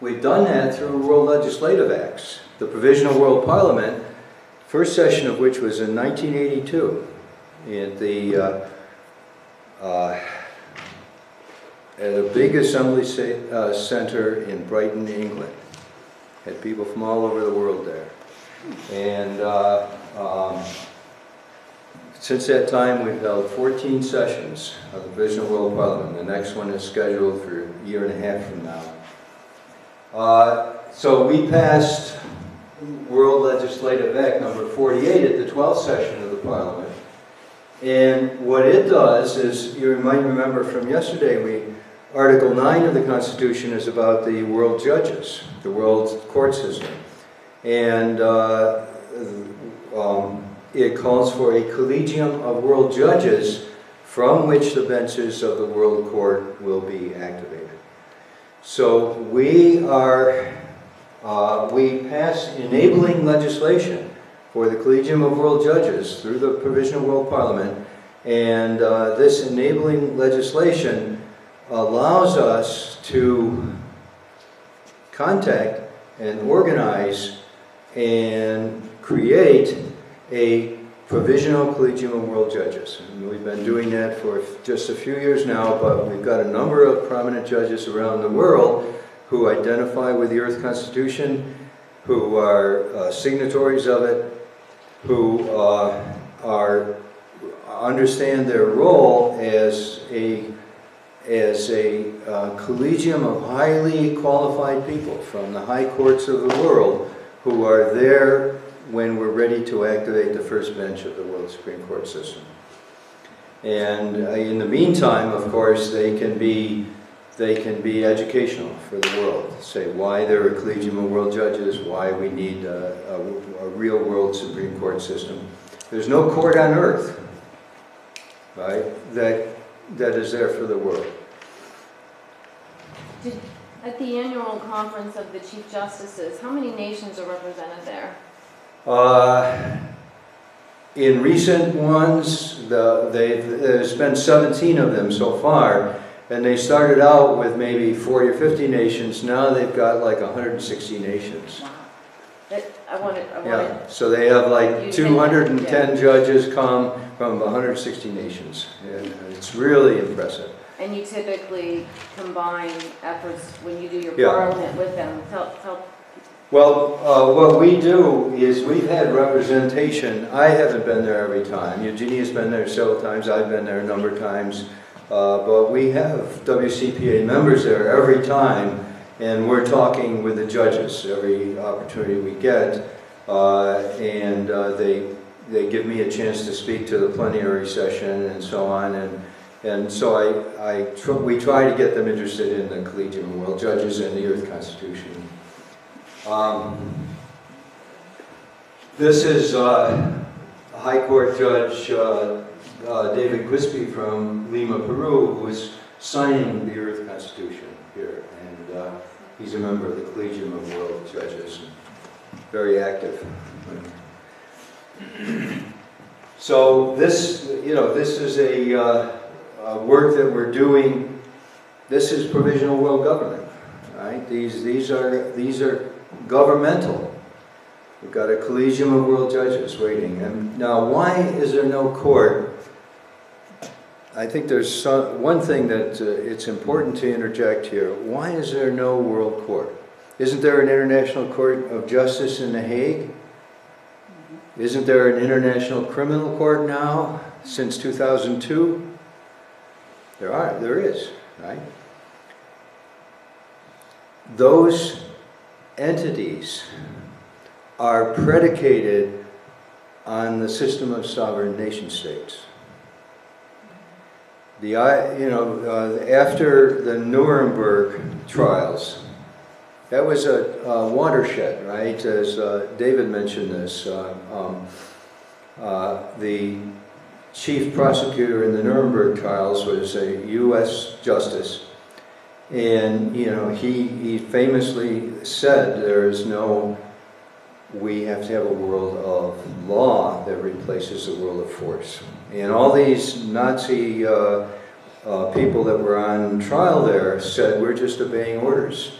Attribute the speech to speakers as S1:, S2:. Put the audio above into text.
S1: We've done that through World Legislative Acts. The Provisional World Parliament, first session of which was in 1982 at the uh, uh, at a big assembly uh, center in Brighton, England. Had people from all over the world there. And uh, um, since that time, we've held 14 sessions of the Provisional World Parliament. The next one is scheduled for a year and a half from now. Uh, so we passed World Legislative Act number 48 at the 12th session of the Parliament. And what it does is, you might remember from yesterday, we Article 9 of the Constitution is about the world judges, the world court system. And uh, um, it calls for a collegium of world judges from which the benches of the world court will be activated. So we are, uh, we pass enabling legislation for the Collegium of World Judges through the Provisional World Parliament. And uh, this enabling legislation allows us to contact and organize and create a provisional collegium of world judges. And we've been doing that for just a few years now, but we've got a number of prominent judges around the world who identify with the Earth Constitution, who are uh, signatories of it, who uh, are understand their role as a as a uh, collegium of highly qualified people from the high courts of the world who are there when we're ready to activate the first bench of the World Supreme Court system. And uh, in the meantime, of course, they can be they can be educational for the world. Say why there are collegium of world judges, why we need a, a, a real world Supreme Court system. There's no court on earth, right, that that is there for the world.
S2: Did, at the annual conference of the Chief Justices, how many nations are represented there?
S1: Uh, in recent ones, the, there's been 17 of them so far, and they started out with maybe 40 or 50 nations. Now they've got like 160 nations.
S2: Wow. That, I wanted, I wanted.
S1: Yeah, so they have like
S2: You
S1: 210
S2: yeah.
S1: judges come from 160 nations. And it's really impressive.
S2: And you typically combine efforts when you do your
S1: Yeah.
S2: parliament with them. Tell, tell,
S1: Well, uh, what we do is we've had representation. I haven't been there every time. Eugenia's been there several times. I've been there a number of times. Uh, but we have WCPA members there every time, and we're talking with the judges every opportunity we get. Uh, and uh, they they give me a chance to speak to the plenary session and so on. And and so I, I tr we try to get them interested in the Collegium of World Judges and the Earth Constitution. Um, this is uh, High Court Judge uh, uh, David Quispe from Lima, Peru, who is signing the Earth Constitution here. And uh, he's a member of the Collegium of World Judges, very active. So this, you know, this is a uh, uh, work that we're doing, this is provisional world government, right? These, these, are, these are governmental. We've got a collegium of world judges waiting. And now, why is there no court? I think there's some, one thing that uh, it's important to interject here. Why is there no world court? Isn't there an International Court of Justice in The Hague? Isn't there an International Criminal Court now since 2002? There are, there is, right? Those entities are predicated on the system of sovereign nation states. The, you know, uh, after the Nuremberg trials, that was a, a watershed, right? As uh, David mentioned this, uh, um, uh, the chief prosecutor in the Nuremberg trials was a U.S. justice. And, you know, he, he famously said there is no, we have to have a world of law that replaces the world of force. And all these Nazi uh, uh, people that were on trial there said, we're just obeying orders.